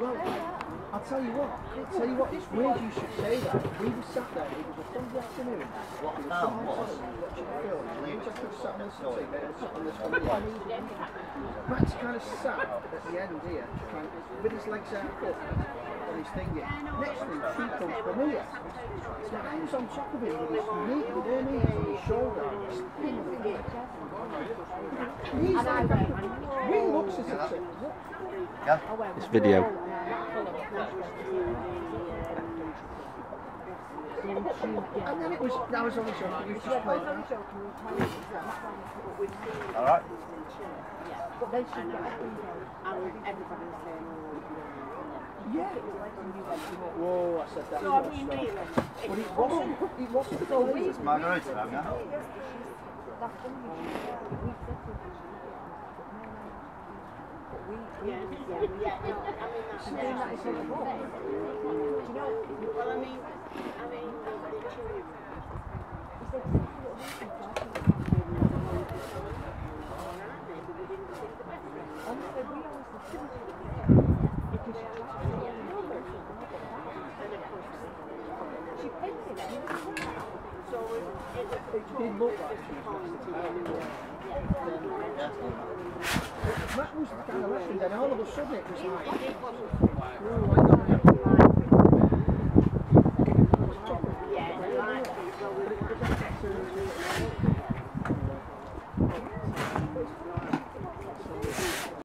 Well, I'll tell you what. I'll tell you what. It's weird you should say that. We were sat there. It was a Sunday afternoon. What I We were found was, watching a film. We were just sat on the seat on this on the Max kind of sat at the end here, kind of, with his legs out up on his thingy. Next thing, she comes from here. So I on top of him with his knee, with her knees on his shoulder. He's like, he looks as if, what? yeah, This video. And then it was, that was only joking, we just playing around. all right. But she got up and everybody was saying, Yeah. Whoa, I said that. So I mean, really, But it wasn't, it wasn't the It's Margarita now, yeah? yeah, yeah, yeah. No, I mean, that is like, what? Well, I mean, I mean, the, the children. It did look like she was That was the kind of lesson, then all of a